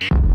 you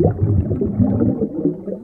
Thank you.